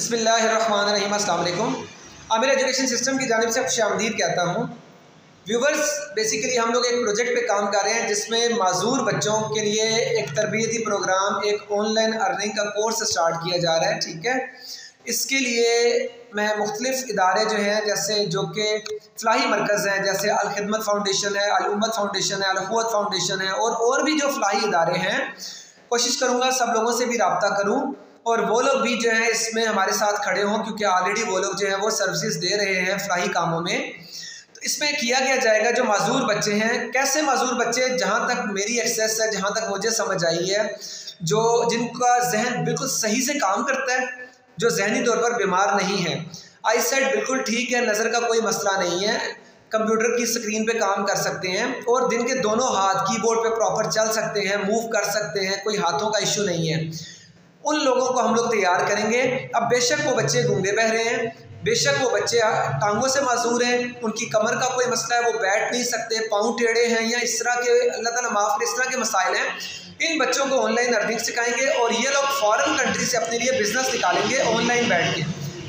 बसमीम अल्लाम Aamir education system की जानब से खुश कहता हूँ। व्यूवर्स बेसिकली हम लोग एक प्रोजेक्ट पे काम कर रहे हैं जिसमें माजूर बच्चों के लिए एक तरबियती प्रोग्राम एक ऑनलाइन अर्निंग का कोर्स स्टार्ट किया जा रहा है, ठीक है? इसके लिए मैं मुख्तलिफ़ इदारे जो हैं, जैसे जो कि फ़लाही मरकज़ हैं, जैसे अलखदमत फाउंडेशन है अलूमत फाउंडेशन है अलखवत फाउंडेशन है, और और भी जो फ़लाही इदारे हैं, कोशिश करूँगा सब लोगों से भी रबता करूँ। और वो लोग भी जो है इसमें हमारे साथ खड़े हों, क्योंकि ऑलरेडी वो लोग जो है वो सर्विसेज़ दे रहे हैं फ़लाही कामों में। तो इसमें किया गया जाएगा, जो माजूर बच्चे हैं, कैसे माजूर बच्चे जहाँ तक मेरी एक्सेस है, जहाँ तक मुझे समझ आई है, जो जिनका जहन बिल्कुल सही से काम करता है, जो जहनी तौर पर बीमार नहीं है। आई सेट बिल्कुल ठीक है, नज़र का कोई मसला नहीं है कंप्यूटर की स्क्रीन पे काम कर सकते हैं, और दिन के दोनों हाथ कीबोर्ड पे प्रॉपर चल सकते हैं मूव कर सकते हैं, कोई हाथों का इशू नहीं है। उन लोगों को हम लोग तैयार करेंगे। अब बेशक वो बच्चे गूँगे बह रहे हैं, बेशक वो बच्चे टांगों से माजूर हैं, उनकी कमर का कोई मसला है, वो बैठ नहीं सकते, पाँव टेढ़े हैं या इस तरह के, अल्लाह ताला माफ़ करे, इस तरह के मसाइल हैं। इन बच्चों को ऑनलाइन अर्निंग सिखाएँगे और ये लोग फॉरेन कंट्री से अपने लिए बिज़नेस निकालेंगे ऑनलाइन बैठ के।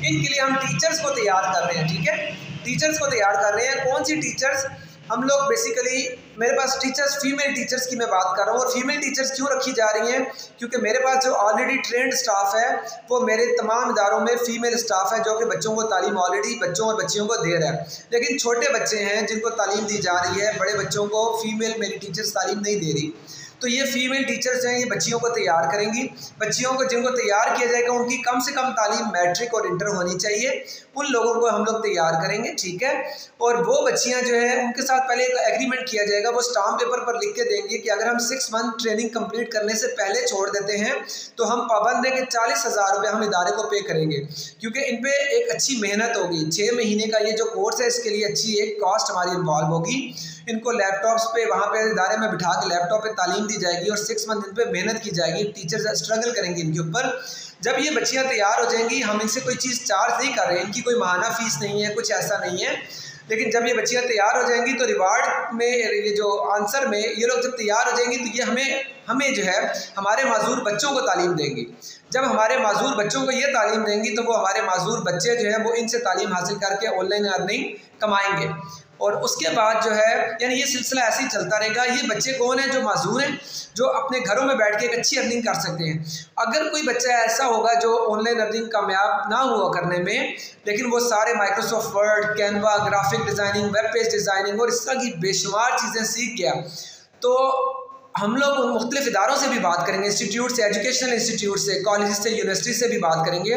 इनके लिए हम टीचर्स को तैयार कर रहे हैं, ठीक है? टीचर्स को तैयार कर रहे हैं। कौन सी टीचर्स हम लोग बेसिकली मेरे पास टीचर्स फीमेल टीचर्स की मैं बात कर रहा हूँ और फीमेल टीचर्स क्यों रखी जा रही हैं? क्योंकि मेरे पास जो ऑलरेडी ट्रेंड स्टाफ है, वो मेरे तमाम इदारों में फ़ीमेल स्टाफ है, जो कि बच्चों को तालीम ऑलरेडी बच्चों और बच्चियों को दे रहा है। लेकिन छोटे बच्चे हैं, जिनको तालीम दी जा रही है, बड़े बच्चों को फ़ीमेल मेरी टीचर्स तालीम नहीं दे रही। तो ये फीमेल टीचर्स जो हैं, ये बच्चियों को तैयार करेंगी। बच्चियों को जिनको तैयार किया जाएगा, उनकी कम से कम तालीम मैट्रिक और इंटर होनी चाहिए। उन लोगों को हम लोग तैयार करेंगे, ठीक है? और वो बच्चियाँ जो है, उनके साथ पहले एक एग्रीमेंट किया जाएगा, वो स्टाम्प पेपर पर लिख के देंगे कि अगर हम सिक्स मंथ ट्रेनिंग कंप्लीट करने से पहले छोड़ देते हैं तो हम पाबंद है कि चालीस हज़ार रुपये हम इदारे को पे करेंगे। क्योंकि इन पर एक अच्छी मेहनत होगी। छः महीने का ये जो कोर्स है, इसके लिए अच्छी एक कॉस्ट हमारी इन्वॉल्व होगी। इनको लैपटॉप्स पे, वहाँ पे इदारे में बिठा के लैपटॉप पे तालीम दी जाएगी और सिक्स मंथ इन पर मेहनत की जाएगी। टीचर्स स्ट्रगल करेंगे इनके ऊपर। जब ये बच्चियाँ तैयार हो जाएँगी, हम इनसे कोई चीज़ चार्ज नहीं कर रहे हैं। इनकी कोई महाना फ़ीस नहीं है, कुछ ऐसा नहीं है। लेकिन जब ये बच्चियाँ तैयार हो जाएँगी तो रिवार्ड में, ये जो आंसर में, ये लोग जब तैयार हो जाएँगी तो ये हमें हमें जो है, हमारे माजूर बच्चों को तालीम देंगी। जब हमारे माजूर बच्चों को ये तालीम देंगी तो वो हमारे माजूर बच्चे जो है, वो इनसे तालीम हासिल करके ऑनलाइन अर्निंग कमाएँगे। और उसके बाद जो है, यानी ये सिलसिला ऐसे ही चलता रहेगा। ये बच्चे कौन हैं? जो माजूर हैं, जो अपने घरों में बैठ के एक अच्छी अर्निंग कर सकते हैं। अगर कोई बच्चा ऐसा होगा जो ऑनलाइन अर्निंग कामयाब ना हुआ करने में, लेकिन वो सारे Microsoft Word Canva graphic designing web page designing और इस तरह की बेशुमार चीज़ें सीख गया तो हम लोग उन मुख्तलिफ़ इदारों से भी बात करेंगे, इंस्टीट्यूट से, एजुकेशनल इंस्टीट्यूट से, कॉलेज से, यूनिवर्सिटी से भी बात करेंगे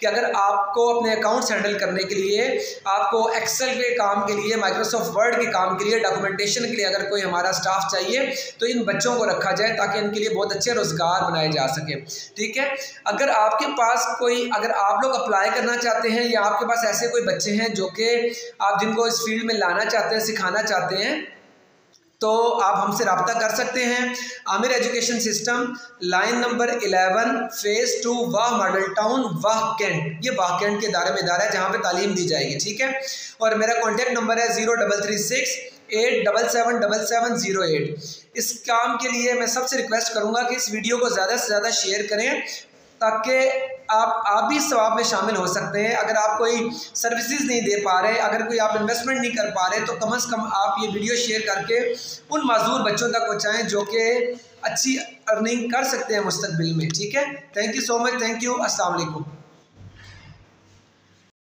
कि अगर आपको अपने अकाउंट्स हैंडल करने के लिए, आपको एक्सेल के काम के लिए माइक्रोसॉफ्ट वर्ड के काम के लिए डॉक्यूमेंटेशन के लिए अगर कोई हमारा स्टाफ चाहिए तो इन बच्चों को रखा जाए ताकि इनके लिए बहुत अच्छे रोज़गार बनाए जा सके। ठीक है? अगर आपके पास कोई, अगर आप लोग अप्लाई करना चाहते हैं या आपके पास ऐसे कोई बच्चे हैं जो कि आप जिनको इस फ़ील्ड में लाना चाहते हैं, सिखाना चाहते हैं तो आप हमसे रबता कर सकते हैं। Aamir education system, line number 11 phase two Wah Model Town, Wah Cantt. ये वाह कैंट के दायरे में इदारा है, जहाँ पे तालीम दी जाएगी, ठीक है? और मेरा कॉन्टैक्ट नंबर है zero double three six, eight double seven double seven zero eight. इस काम के लिए मैं सबसे रिक्वेस्ट करूँगा कि इस वीडियो को ज़्यादा से ज़्यादा शेयर करें, ताकि आप आप भी इस सवाब में शामिल हो सकते हैं। अगर आप कोई सर्विसेज़ नहीं दे पा रहे, अगर कोई आप इन्वेस्टमेंट नहीं कर पा रहे तो कम अज़ कम आप ये वीडियो शेयर करके उन मज़दूर बच्चों तक पहुँचाएँ जो कि अच्छी अर्निंग कर सकते हैं मुस्तबिल में, ठीक है? Thank you so much thank you अस्सलाम वालेकुम